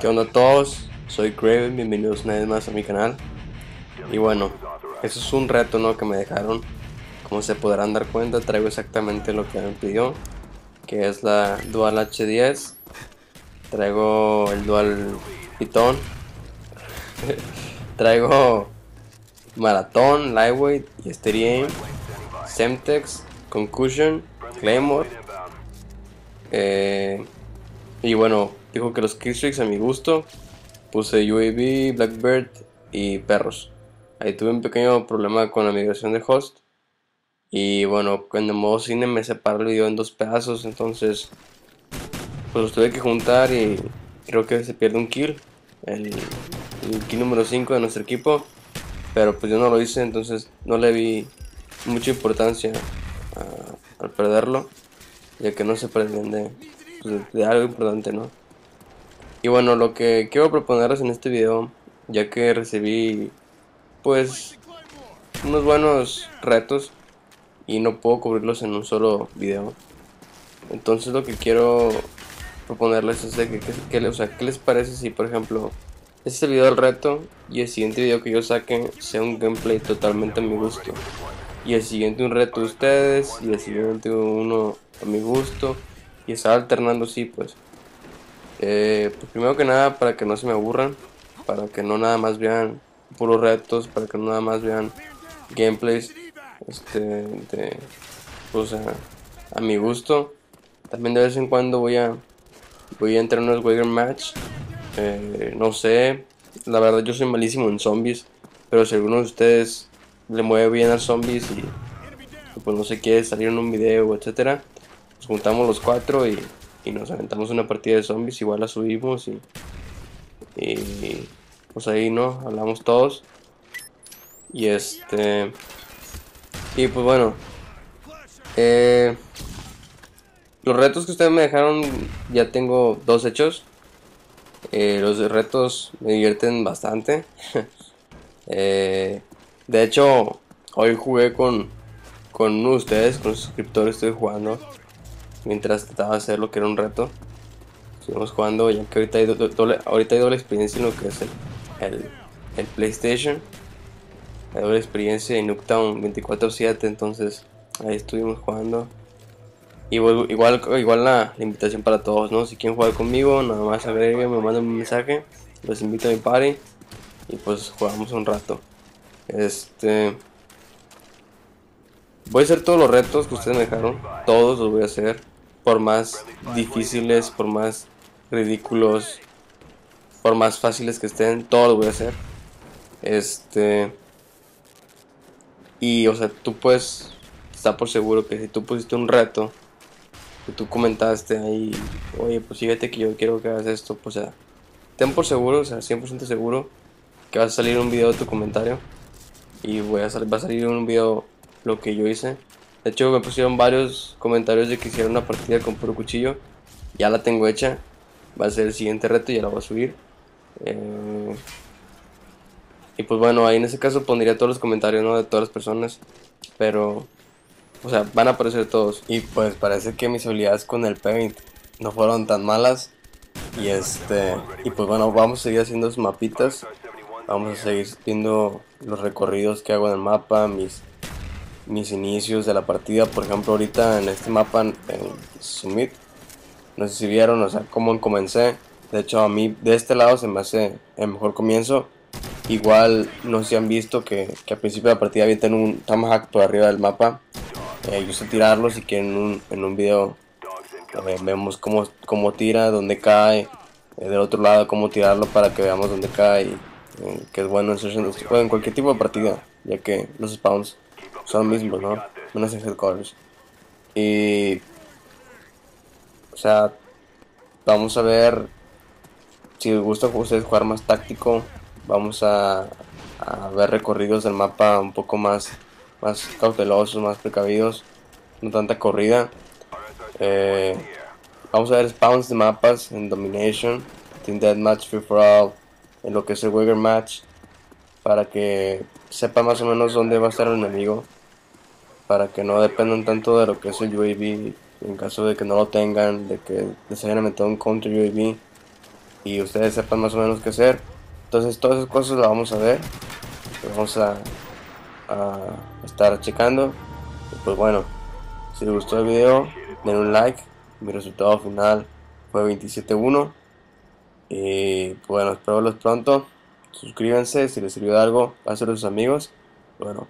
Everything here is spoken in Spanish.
¿Qué onda a todos? Soy Craven, bienvenidos una vez más a mi canal. Y bueno, eso es un reto ¿no? que me dejaron. Como se podrán dar cuenta, traigo exactamente lo que me pidió. Que es la Dual H10. Traigo el Dual Python. traigo Maratón, Lightweight y Steady Semtex, Concussion, Claymore. Eh, y bueno, dijo que los killstreaks a mi gusto. Puse UAV, Blackbird y perros. Ahí tuve un pequeño problema con la migración de host. Y bueno, en el modo cine me separa el video en dos pedazos. Entonces, pues los tuve que juntar y creo que se pierde un kill. El, kill número 5 de nuestro equipo. Pero pues yo no lo hice, entonces no le vi mucha importancia al perderlo. Ya que no se pretende pues, de algo importante, ¿no? Y bueno, lo que quiero proponerles en este video, ya que recibí pues unos buenos retos y no puedo cubrirlos en un solo video. Entonces lo que quiero proponerles es que, que, o sea, ¿qué les parece si por ejemplo este video del reto y el siguiente video que yo saque sea un gameplay totalmente a mi gusto? Y el siguiente un reto de ustedes y el siguiente uno a mi gusto y estar alternando así pues eh, pues primero que nada para que no se me aburran, para que no nada más vean puros retos, para que no nada más vean gameplays este, de, pues a, mi gusto. También de vez en cuando voy a voy a entrar en unos Wager Match. Eh, no sé, la verdad yo soy malísimo en zombies, pero si alguno de ustedes le mueve bien a zombies y, pues no se quiere salir en un video, etcétera, nos juntamos los cuatro y y nos aventamos una partida de zombies, igual la subimos y, y pues ahí no, hablamos todos. Y este y pues bueno, eh, los retos que ustedes me dejaron ya tengo dos hechos. Eh, los retos me divierten bastante. Eh, de hecho, hoy jugué con, con ustedes, con suscriptores, estoy jugando mientras trataba de hacer lo que era un reto. Estuvimos jugando, ya que ahorita hay doble, ahorita hay doble experiencia en lo que es el, el, PlayStation. Hay doble experiencia en Nuketown 24-7, entonces ahí estuvimos jugando. Y igual, igual la, invitación para todos, ¿no? Si quieren jugar conmigo, nada más agreguen, me mandan un mensaje, los invito a mi party y pues jugamos un rato. Este. Voy a hacer todos los retos que ustedes me dejaron, todos los voy a hacer por más difíciles, por más ridículos, por más fáciles que estén, todo lo voy a hacer. Este. Y, o sea, tú puedes estar por seguro que si tú pusiste un reto, que tú comentaste ahí, oye, pues fíjate que yo quiero que hagas esto, pues, o sea, ten por seguro, o sea, 100% seguro que va a salir un video de tu comentario. Y voy va a salir un video lo que yo hice. De hecho me pusieron varios comentarios de que hiciera una partida con puro cuchillo. Ya la tengo hecha. Va a ser el siguiente reto y ya la voy a subir. Eh, y pues bueno, ahí en ese caso pondría todos los comentarios de todas las personas. Pero, o sea, van a aparecer todos. Y pues parece que mis habilidades con el paint no fueron tan malas. Y este, y pues bueno, vamos a seguir haciendo sus mapitas. Vamos a seguir viendo los recorridos que hago en el mapa, mis mis inicios de la partida. Por ejemplo, ahorita en este mapa en Summit, no sé si vieron, o sea, cómo comencé. De hecho, a mí de este lado se me hace el mejor comienzo. Igual, no sé si han visto que, que al principio de la partida avientan un Tamahawk por arriba del mapa. Eh, yo sé tirarlo, si quieren en un, en un video eh, vemos cómo, cómo tira, dónde cae. Eh, del otro lado, cómo tirarlo para que veamos dónde cae. que es bueno en, en cualquier tipo de partida, ya que los spawns son mismos, ¿no? Menos en headquarters. Y. O sea, vamos a ver si les gusta ustedes jugar más táctico. Vamos a, a ver recorridos del mapa un poco más, más cautelosos, más precavidos. No tanta corrida. Eh, vamos a ver spawns de mapas en Domination, Team Deathmatch, Free for All, en lo que es el Wigger Match, para que sepa más o menos dónde va a estar el enemigo para que no dependan tanto de lo que es el UAV en caso de que no lo tengan, de que les hayan metido un counter UAV y ustedes sepan más o menos qué hacer. Entonces todas esas cosas las vamos a ver, vamos a, a estar checando. Y pues bueno, si les gustó el video, den un like. Mi resultado final fue 27-1. Y pues bueno, espero verlos pronto. Suscríbanse si les sirvió de algo, pásenlo a sus amigos. Bueno,